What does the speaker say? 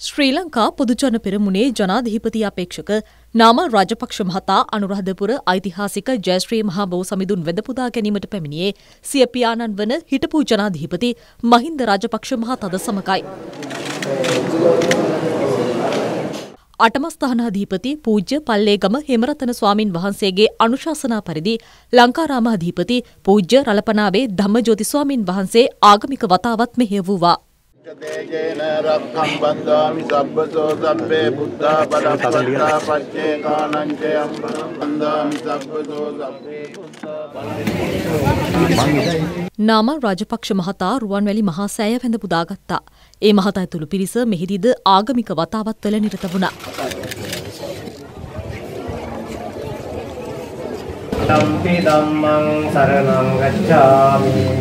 ශ්‍රී ලංකා පොදුජන පෙරමුණේ ජනාධීපති අපේක්ෂක නාම රාජපක්ෂ මහතා අනුරාධපුර ඓතිහාසික ජයශ්‍රී මහා බෝ සමිඳුන් වෙදපුදා ගැනීමට පැමිණියේ සිය පියාණන් වන හිටපු ජනාධීපති මහින්ද රාජපක්ෂ මහතාද සමගයි. අටමස්ථානාධීපති පූජ්‍ය පල්ලේගම හෙමරතන ස්වාමින් වහන්සේගේ අනුශාසනා පරිදි ලංකාරාමාධීපති පූජ්‍ය රලපනාවේ ධම්මජෝති ස්වාමින් වහන්සේ ආගමික වතාවත් මෙහෙයවූවා. තේජේන රක්ඛම් බන්දාමි සබ්බසෝ සබ්බේ බුද්ධා පරප්පත්තා පච්චේ කානංචයම් බන්දාමි සබ්බසෝ සබ්බේ නාම රාජපක්ෂ මහතා රුවන්වැලි මහා සෑය වැඳ පුදාගත්තා. ඒ මහතා ඇතුළු පිරිස මෙහිදීද ආගමික වතාවත්වල නිරත වුණා. තම්පි ධම්මං සරණං ගච්ඡාමි